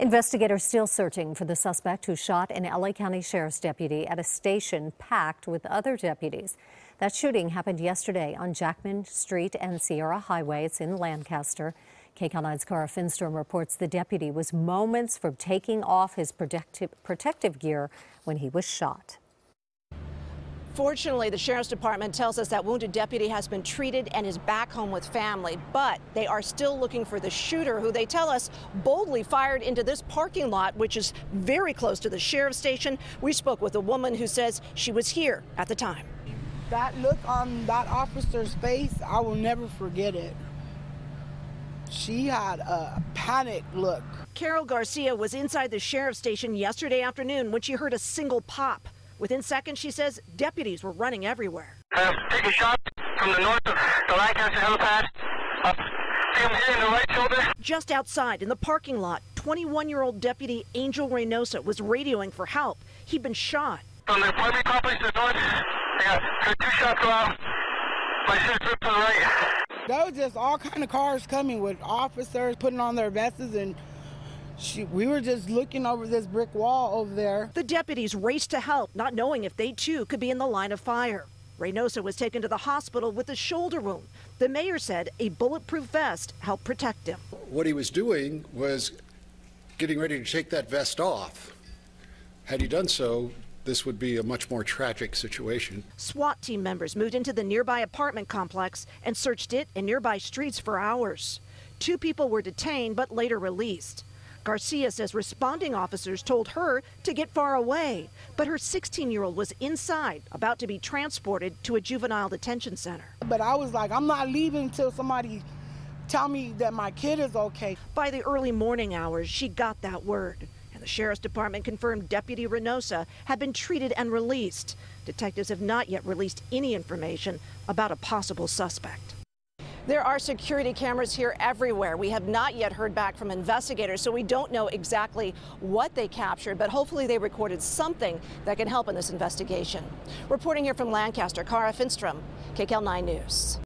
Investigators still searching for the suspect who shot an LA County Sheriff's deputy at a station packed with other deputies. That shooting happened yesterday on Jackman Street and Sierra Highway. It's in Lancaster. KCAL 9's Kara Finnstrom reports the deputy was moments from taking off his protective, protective gear when he was shot. Fortunately, the Sheriff's Department tells us that wounded deputy has been treated and is back home with family, but they are still looking for the shooter who they tell us boldly fired into this parking lot, which is very close to the Sheriff's station. We spoke with a woman who says she was here at the time. That look on that officer's face, I will never forget it. She had a panic look. Carol Garcia was inside the Sheriff's station yesterday afternoon when she heard a single pop. Within seconds, she says deputies were running everywhere. Uh, take a shot from the north of the Lancaster helipad. See him hitting the right shoulder. Just outside in the parking lot, 21-year-old deputy Angel Reynosa was radioing for help. He'd been shot. From the apartment complex to the north, I got, got two shots go out. My sister to the right. There was just all kind of cars coming with officers putting on their vests and she, we were just looking over this brick wall over there. The deputies raced to help, not knowing if they too could be in the line of fire. Reynosa was taken to the hospital with a shoulder wound. The mayor said a bulletproof vest helped protect him. What he was doing was getting ready to take that vest off. Had he done so, this would be a much more tragic situation. SWAT team members moved into the nearby apartment complex and searched it and nearby streets for hours. Two people were detained but later released. Garcia says responding officers told her to get far away, but her 16 year old was inside, about to be transported to a juvenile detention center. But I was like, I'm not leaving until somebody tell me that my kid is okay. By the early morning hours, she got that word. And the sheriff's department confirmed Deputy Reynosa had been treated and released. Detectives have not yet released any information about a possible suspect. There are security cameras here everywhere. We have not yet heard back from investigators, so we don't know exactly what they captured, but hopefully they recorded something that can help in this investigation. Reporting here from Lancaster, Kara Finnstrom, KCAL 9 News.